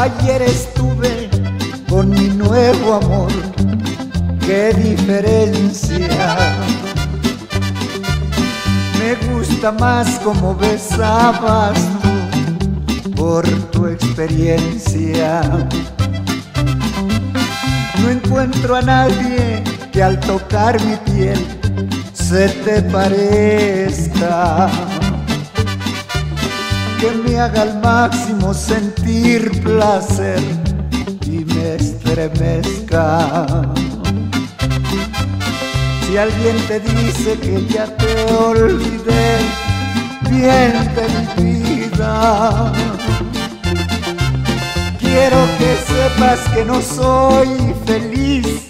Ayer estuve con mi nuevo amor, qué diferencia. Me gusta más como besabas tú por tu experiencia. No encuentro a nadie que al tocar mi piel se te parezca que me haga al máximo sentir placer y me estremezca. Si alguien te dice que ya te olvidé, miente mi. Quiero que sepas que no soy feliz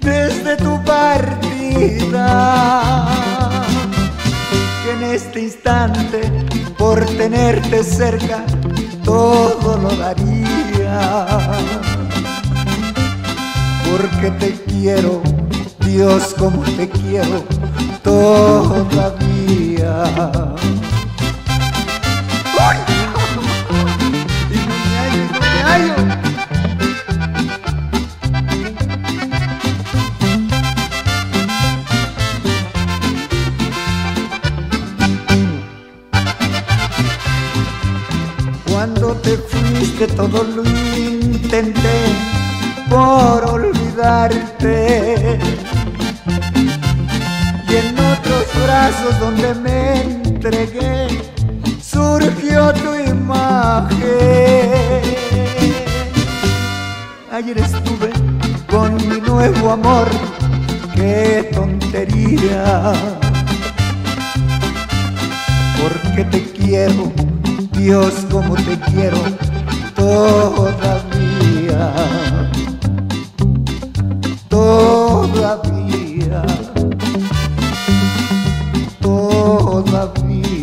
desde tu partida. Tenerte cerca todo lo daría. Porque te quiero, Dios como te quiero todavía. Te fuiste todo lo intenté por olvidarte. Y en otros brazos donde me entregué surgió tu imagen. Ayer estuve con mi nuevo amor, qué tontería. Porque te quiero Dios como te quiero todavía, todavía, todavía.